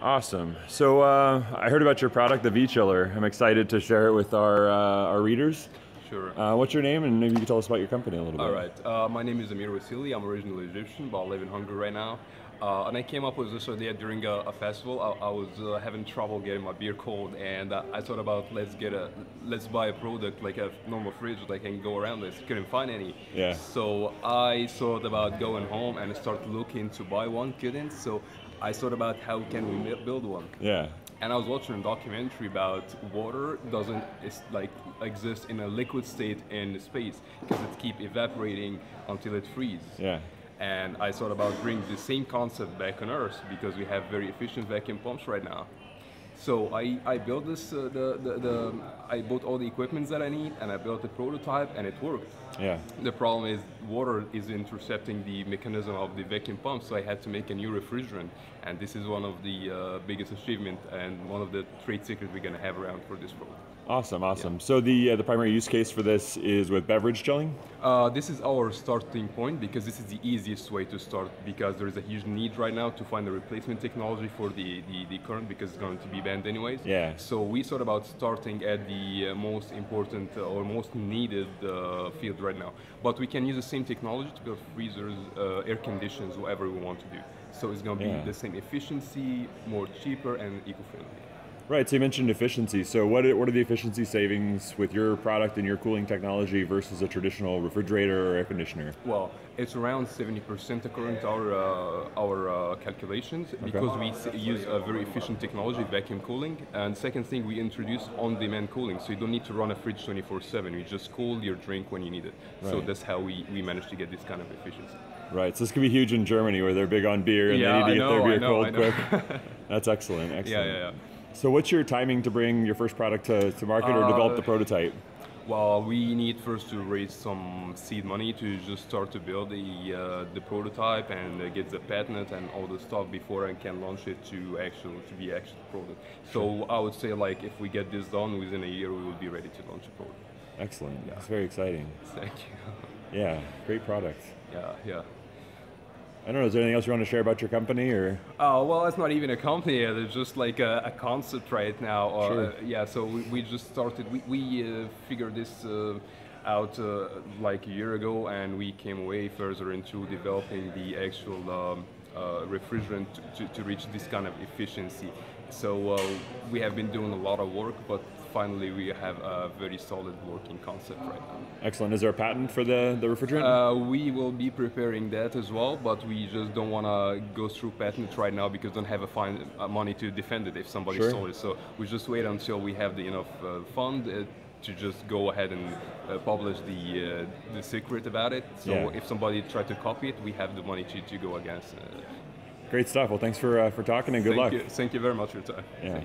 Awesome. So uh, I heard about your product, the V-Chiller. I'm excited to share it with our, uh, our readers. Sure. Uh, what's your name, and maybe you can tell us about your company a little bit. All right. Uh, my name is Amir Wasily. I'm originally Egyptian, but I live in Hungary right now. Uh, and I came up with this idea during a, a festival. I, I was uh, having trouble getting my beer cold, and I thought about let's get a let's buy a product like a normal fridge that I can go around this. Couldn't find any. Yeah. So I thought about going home and start looking to buy one. Couldn't. So I thought about how can we build one. Yeah. And I was watching a documentary about water doesn't like exist in a liquid state in space because it keep evaporating until it freezes. Yeah. And I thought about bringing the same concept back on Earth because we have very efficient vacuum pumps right now. So I, I built this, uh, the, the, the, I bought all the equipment that I need and I built a prototype and it worked. Yeah. The problem is water is intercepting the mechanism of the vacuum pump, so I had to make a new refrigerant. And this is one of the uh, biggest achievement and one of the trade secrets we're gonna have around for this product. Awesome, awesome. So the uh, the primary use case for this is with beverage chilling. Uh, this is our starting point because this is the easiest way to start because there is a huge need right now to find a replacement technology for the, the, the current because it's going to be banned anyways. Yeah. So we thought about starting at the uh, most important uh, or most needed uh, field right now. But we can use the same technology to build freezers, uh, air conditions, whatever we want to do. So it's going to be Yeah. the same efficiency, more cheaper and eco-friendly. Right. So you mentioned efficiency. So what are, what are the efficiency savings with your product and your cooling technology versus a traditional refrigerator or air conditioner? Well, it's around 70% according to our uh, our uh, calculations because we use a very efficient technology, vacuum cooling. And second thing, we introduce on-demand cooling, so you don't need to run a fridge 24/7. You just cool your drink when you need it. So that's how we, we managed to get this kind of efficiency. Right. So this could be huge in Germany where they're big on beer and Yeah, they need to I get know, their beer know, cold quick. That's excellent. Excellent. Yeah, yeah, yeah. So what's your timing to bring your first product to, to market or Uh, develop the prototype? Well, we need first to raise some seed money to just start to build the uh, the prototype and uh, get the patent and all the stuff before I can launch it to actual to be actual product. So I would say like if we get this done within a year, we will be ready to launch a product. Excellent. Yeah. That's very exciting. Thank you. Yeah. Great product. Yeah, yeah. I don't know. Is there anything else you want to share about your company or? Oh well, it's not even a company. It's just like a, a concept right now. Or, Sure. uh, yeah, so we, we just started. We, we uh, figured this uh, out uh, like a year ago, and we came way further into developing the actual um, uh, refrigerant to, to reach this kind of efficiency. So uh, we have been doing a lot of work, but finally we have a very solid working concept right now. Excellent. Is there a patent for the, the refrigerant? Uh, we will be preparing that as well, but we just don't want to go through patent right now because don't have a fine uh, money to defend it if somebody Sure. stole it. So we just wait until we have the enough uh, fund uh, to just go ahead and uh, publish the uh, the secret about it. So Yeah. if somebody tried to copy it, we have the money to, to go against. Uh, Great stuff. Well, thanks for uh, for talking and good thank luck. You, thank you very much for your time. Yeah.